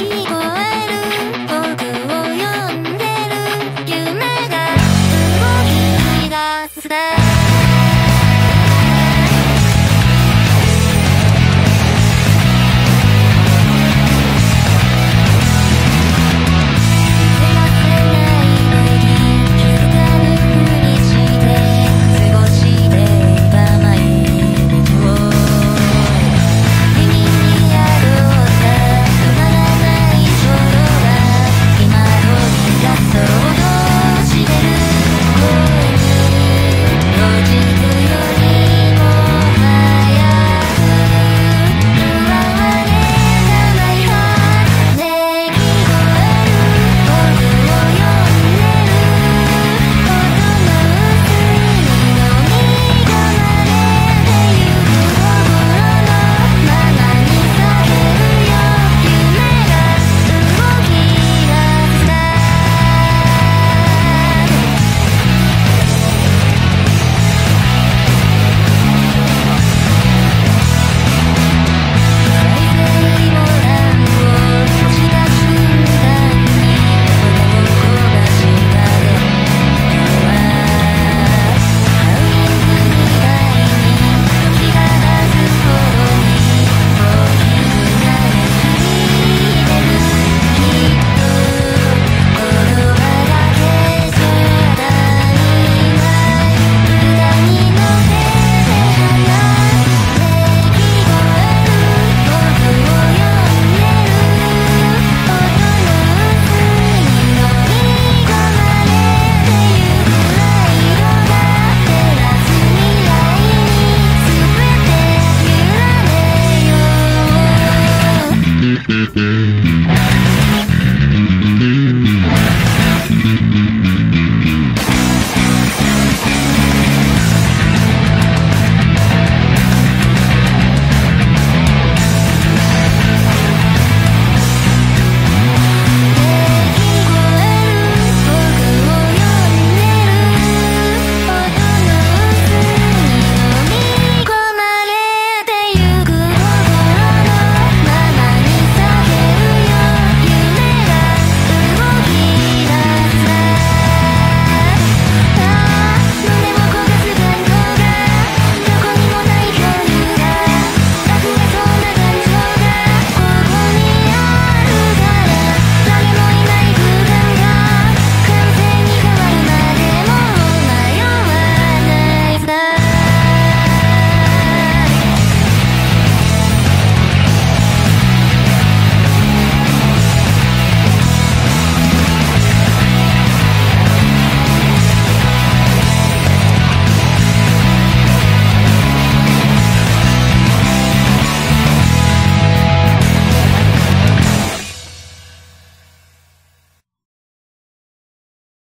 ego